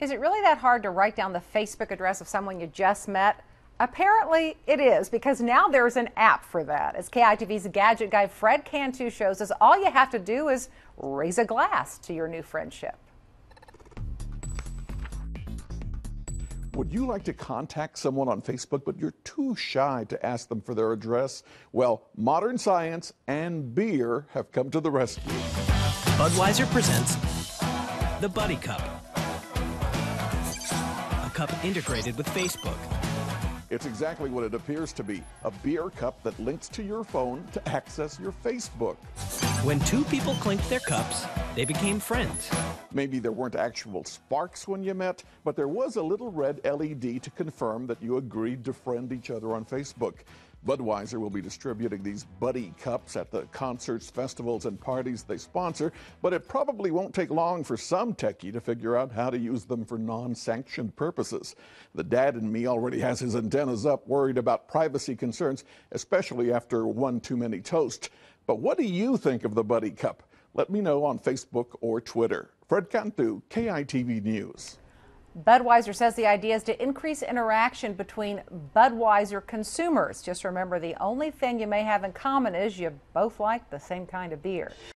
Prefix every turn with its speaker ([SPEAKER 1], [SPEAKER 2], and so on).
[SPEAKER 1] Is it really that hard to write down the Facebook address of someone you just met? Apparently it is because now there's an app for that. As KITV's gadget guy Fred Cantu shows us, all you have to do is raise a glass to your new friendship.
[SPEAKER 2] Would you like to contact someone on Facebook, but you're too shy to ask them for their address? Well, modern science and beer have come to the rescue.
[SPEAKER 3] Budweiser presents the Buddy Cup cup integrated with Facebook.
[SPEAKER 2] It's exactly what it appears to be a beer cup that links to your phone to access your Facebook.
[SPEAKER 3] When two people clinked their cups, they became friends.
[SPEAKER 2] Maybe there weren't actual sparks when you met, but there was a little red LED to confirm that you agreed to friend each other on Facebook. Budweiser will be distributing these buddy cups at the concerts, festivals, and parties they sponsor, but it probably won't take long for some techie to figure out how to use them for non sanctioned purposes. The dad in me already has his antennas up, worried about privacy concerns, especially after one too many toast. But what do you think of the Buddy Cup? Let me know on Facebook or Twitter. Fred Cantu, KITV News.
[SPEAKER 1] Budweiser says the idea is to increase interaction between Budweiser consumers. Just remember, the only thing you may have in common is you both like the same kind of beer.